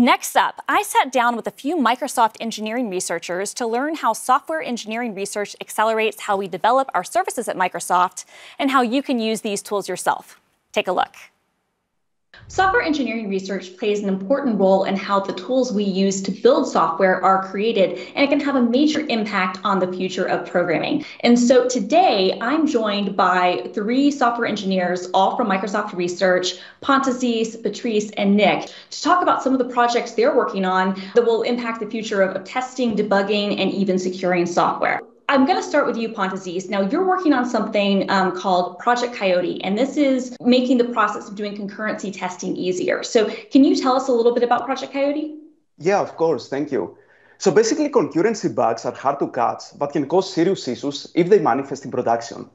Next up, I sat down with a few Microsoft engineering researchers to learn how software engineering research accelerates how we develop our services at Microsoft and how you can use these tools yourself. Take a look. Software engineering research plays an important role in how the tools we use to build software are created, and it can have a major impact on the future of programming. And so today, I'm joined by three software engineers, all from Microsoft Research, Pantazis, Patrice, and Nick, to talk about some of the projects they're working on that will impact the future of testing, debugging, and even securing software. I'm going to start with you, Pantazis. Now, you're working on something um, called Project Coyote, and this is making the process of doing concurrency testing easier. So, can you tell us a little bit about Project Coyote? Yeah, of course. Thank you. So, basically, concurrency bugs are hard to catch, but can cause serious issues if they manifest in production.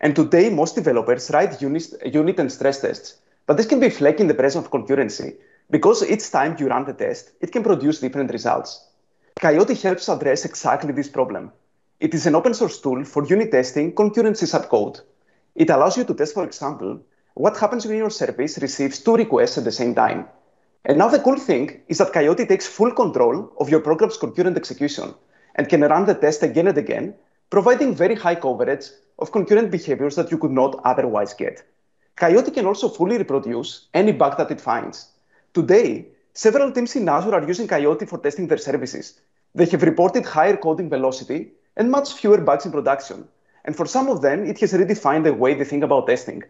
And today, most developers write unit, unit and stress tests, but this can be flaky in the presence of concurrency because each time you run the test, it can produce different results. Coyote helps address exactly this problem. It is an open source tool for unit testing concurrency subcode. It allows you to test, for example, what happens when your service receives two requests at the same time. And now the cool thing is that Coyote takes full control of your program's concurrent execution and can run the test again and again, providing very high coverage of concurrent behaviors that you could not otherwise get. Coyote can also fully reproduce any bug that it finds. Today, several teams in Azure are using Coyote for testing their services. They have reported higher coding velocity and much fewer bugs in production. And for some of them, it has redefined the way they think about testing.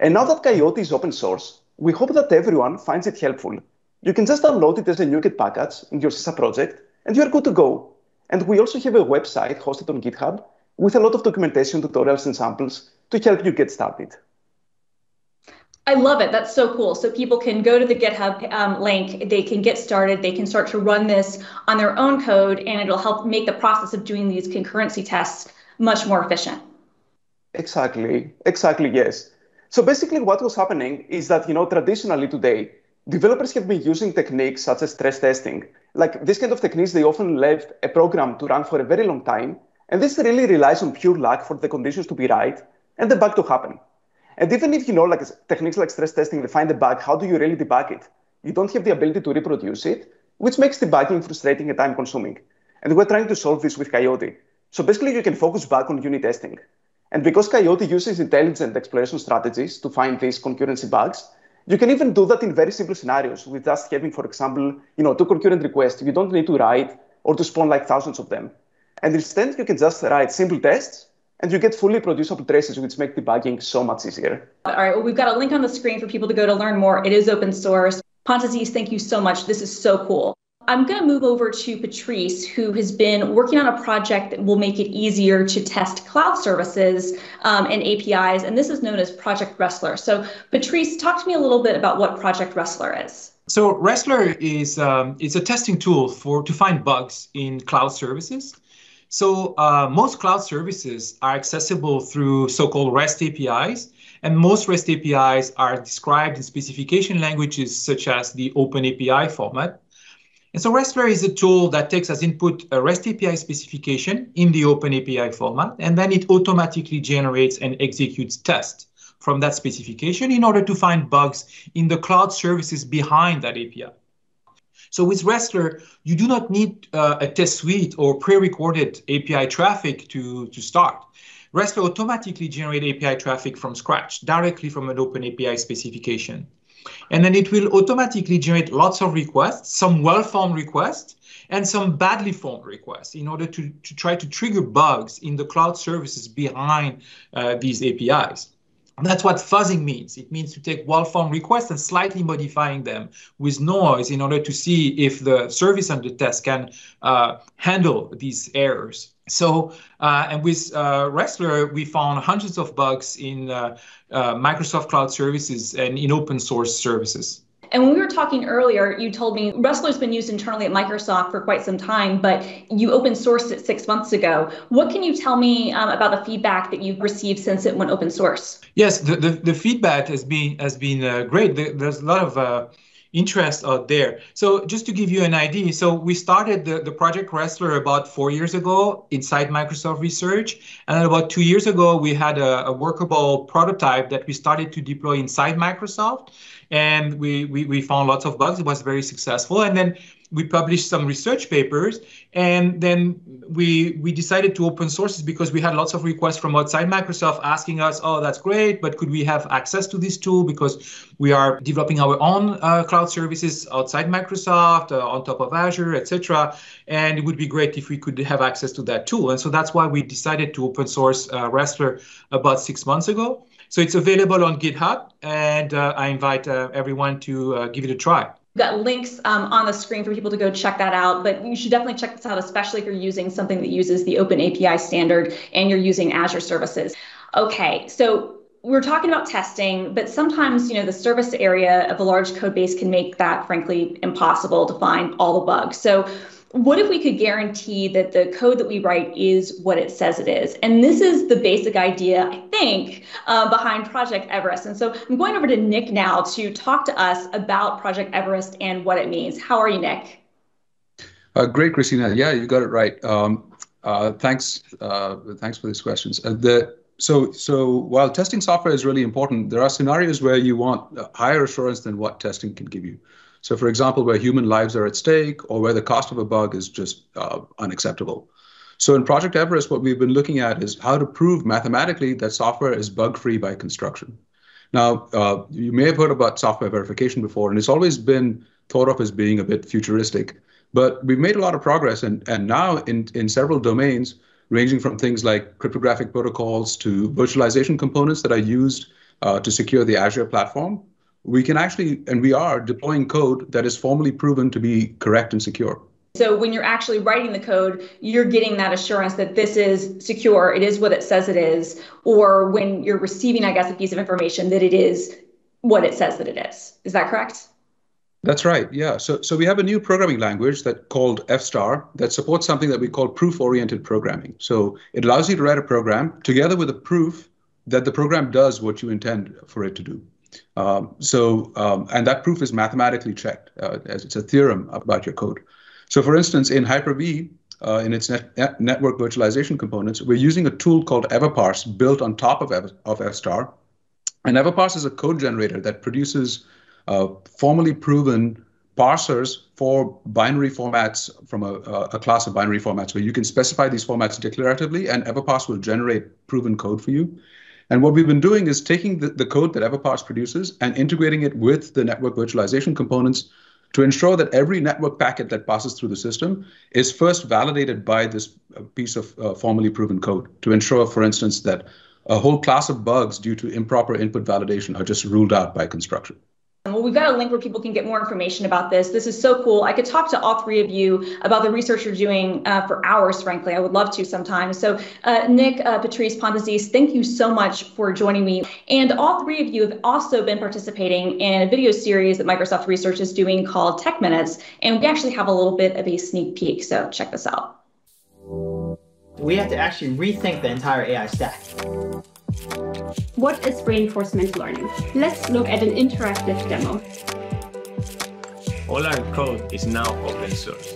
And now that Coyote is open source, we hope that everyone finds it helpful. You can just download it as a NuGet package in your C# project, and you're good to go. And we also have a website hosted on GitHub with a lot of documentation, tutorials, and samples to help you get started. I love it. That's so cool. So people can go to the GitHub um, link, they can get started, they can start to run this on their own code, and it'll help make the process of doing these concurrency tests much more efficient. Exactly. Exactly. Yes. So basically, what was happening is that you know traditionally today, developers have been using techniques such as stress testing. Like this kind of techniques, they often left a program to run for a very long time, and this really relies on pure luck for the conditions to be right and the bug to happen. And even if you know like techniques like stress testing, they find a bug, how do you really debug it? You don't have the ability to reproduce it, which makes debugging frustrating and time consuming. And we're trying to solve this with Coyote. So basically you can focus back on unit testing. And because Coyote uses intelligent exploration strategies to find these concurrency bugs, you can even do that in very simple scenarios with just having, for example, you know, two concurrent requests. You don't need to write or to spawn like thousands of them. And instead, you can just write simple tests and you get fully producible traces, which make debugging so much easier. All right, well, we've got a link on the screen for people to go to learn more. It is open source. Pantazis, thank you so much. This is so cool. I'm going to move over to Patrice, who has been working on a project that will make it easier to test cloud services um, and APIs, and this is known as Project RESTler. So, Patrice, talk to me a little bit about what Project RESTler is. So, RESTler is um, is a testing tool for to find bugs in cloud services. So uh, most cloud services are accessible through so-called REST APIs, and most REST APIs are described in specification languages such as the OpenAPI format. And so RESTler is a tool that takes as input a REST API specification in the OpenAPI format, and then it automatically generates and executes tests from that specification in order to find bugs in the cloud services behind that API. So with RESTler, you do not need uh, a test suite or pre-recorded API traffic to, to start. RESTler automatically generate API traffic from scratch, directly from an open API specification. And then it will automatically generate lots of requests, some well-formed requests, and some badly formed requests in order to, to try to trigger bugs in the cloud services behind uh, these APIs. That's what fuzzing means. It means to take well-formed requests and slightly modifying them with noise in order to see if the service under test can uh, handle these errors. So, uh, and with uh, RESTler, we found hundreds of bugs in uh, uh, Microsoft Cloud Services and in open source services. And when we were talking earlier, you told me RESTler's been used internally at Microsoft for quite some time, but you open sourced it six months ago. What can you tell me um, about the feedback that you've received since it went open source? Yes, the, the, the feedback has been has been uh, great. There's a lot of uh, interest out there. So just to give you an idea, so we started the, the project RESTler about four years ago inside Microsoft Research. And about two years ago, we had a, a workable prototype that we started to deploy inside Microsoft. And we, we, we found lots of bugs. It was very successful. And then we published some research papers. And then we we decided to open sources because we had lots of requests from outside microsoft asking us oh that's great but could we have access to this tool? Because we are developing our own uh, cloud services outside microsoft uh, on top of azure etc and it would be great if we could have access to that tool. And so that's why we decided to open source uh, RESTler about six months ago. So it's available on github. And uh, i invite uh, everyone to uh, give it a try We've got links um, on the screen for people to go check that out, but you should definitely check this out, especially if you're using something that uses the Open API standard and you're using Azure services. Okay, so we're talking about testing, but sometimes you know the service area of a large code base can make that frankly impossible to find all the bugs. So what if we could guarantee that the code that we write is what it says it is? And this is the basic idea, I think, uh, behind Project Everest. And so I'm going over to Nick now to talk to us about Project Everest and what it means. How are you, Nick? Uh, great, Christina. Yeah, you got it right. Um, uh, thanks, uh, thanks for these questions. Uh, the so so while testing software is really important, there are scenarios where you want higher assurance than what testing can give you. So, for example, where human lives are at stake or where the cost of a bug is just uh, unacceptable. So, in Project Everest, what we've been looking at is how to prove mathematically that software is bug free by construction. Now, uh, you may have heard about software verification before, and it's always been thought of as being a bit futuristic. But we've made a lot of progress, and, and now in, in several domains, ranging from things like cryptographic protocols to virtualization components that are used uh, to secure the Azure platform, we can actually, and we are, deploying code that is formally proven to be correct and secure. So when you're actually writing the code, you're getting that assurance that this is secure, it is what it says it is, or when you're receiving, I guess, a piece of information that it is what it says that it is. Is that correct? That's right. Yeah. So so we have a new programming language that called F star that supports something that we call proof-oriented programming. So it allows you to write a program together with a proof that the program does what you intend for it to do. Um, so, um, and that proof is mathematically checked uh, as it's a theorem about your code. So, for instance, in Hyper-V, uh, in its net, net network virtualization components, we're using a tool called Everparse built on top of, Ev of FStar. And Everparse is a code generator that produces uh, formally proven parsers for binary formats from a, a, class of binary formats where you can specify these formats declaratively and Everparse will generate proven code for you. And what we've been doing is taking the, the code that Everparse produces and integrating it with the network virtualization components to ensure that every network packet that passes through the system is first validated by this uh, piece of uh, formally proven code to ensure, for instance, that a whole class of bugs due to improper input validation are just ruled out by construction. We've got a link where people can get more information about this. This is so cool. I could talk to all three of you about the research you're doing uh, for hours, frankly. I would love to sometime. So, uh, Nick, uh, Patrice, Pantazis, thank you so much for joining me. And all three of you have also been participating in a video series that Microsoft Research is doing called Tech Minutes. And we actually have a little bit of a sneak peek. So, check this out. We have to actually rethink the entire AI stack. What is reinforcement learning? Let's look at an interactive demo. All our code is now open source.